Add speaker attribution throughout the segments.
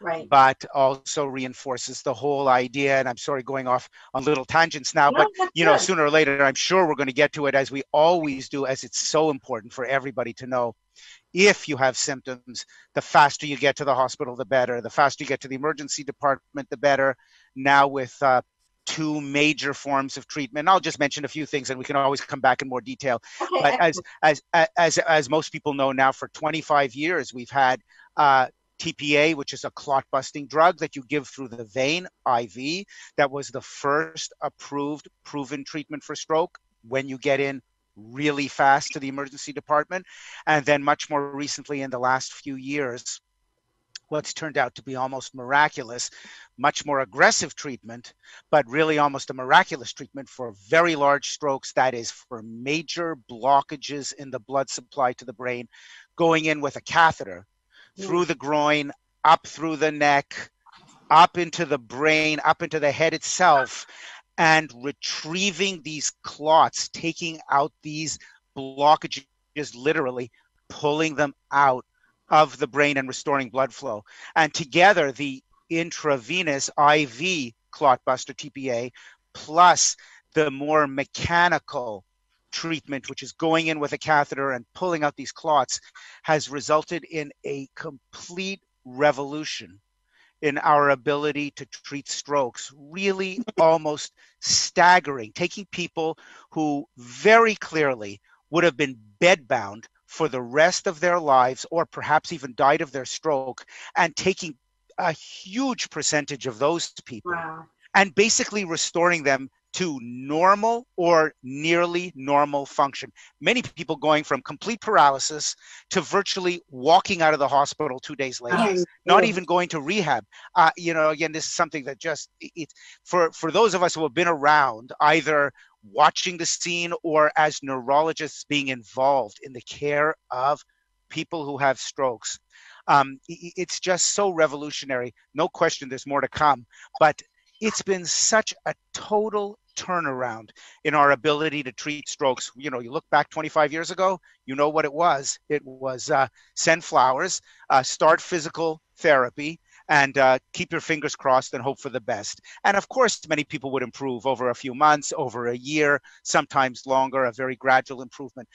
Speaker 1: Right.
Speaker 2: but also reinforces the whole idea. And I'm sorry, going off on little tangents now,
Speaker 1: No,
Speaker 2: but you know,
Speaker 1: good.
Speaker 2: sooner or later, I'm sure we're going to get to it as we always do, as it's so important for everybody to know. If you have symptoms, the faster you get to the hospital, the better. The faster you get to the emergency department, the better. Now, with uh, two major forms of treatment, I'll just mention a few things, and we can always come back in more detail.
Speaker 1: Okay,
Speaker 2: But as as as as most people know now, for 25 years, we've had uh, TPA, which is a clot busting drug that you give through the vein, IV. That was the first approved, proven treatment for stroke when you get in really fast to the emergency department. And then, much more recently, in the last few years, what's turned out to be almost miraculous, much more aggressive treatment, but really almost a miraculous treatment for very large strokes. That is for major blockages in the blood supply to the brain, going in with a catheter through the groin, up through the neck, up into the brain, up into the head itself, and retrieving these clots, taking out these blockages, literally pulling them out of the brain and restoring blood flow. And together, the intravenous IV clot buster TPA plus the more mechanical treatment, which is going in with a catheter and pulling out these clots, has resulted in a complete revolution in our ability to treat strokes. Really almost staggering, taking people who very clearly would have been bedbound for the rest of their lives or perhaps even died of their stroke and taking a huge percentage of those people
Speaker 1: Wow.
Speaker 2: and basically restoring them to normal or nearly normal function. Many people going from complete paralysis to virtually walking out of the hospital two days later,
Speaker 1: Nice.
Speaker 2: not
Speaker 1: Yeah.
Speaker 2: even going to rehab. Uh, you know, again, this is something that just it- for for those of us who have been around, either watching the scene or as neurologists being involved in the care of people who have strokes. Um, it's just so revolutionary. No question, there's more to come, but it's been such a total turnaround in our ability to treat strokes. You know, you look back 25 years ago, you know what it was. It was uh, send flowers, uh, start physical therapy, and uh, keep your fingers crossed and hope for the best. And of course, many people would improve over a few months, over a year, sometimes longer, a very gradual improvement.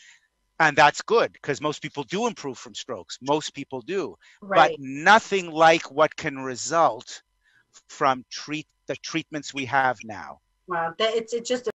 Speaker 2: And that's good because most people do improve from strokes. Most people do
Speaker 1: Right.
Speaker 2: but nothing like what can result from treat the treatments we have now.
Speaker 1: Wow. It's, it's just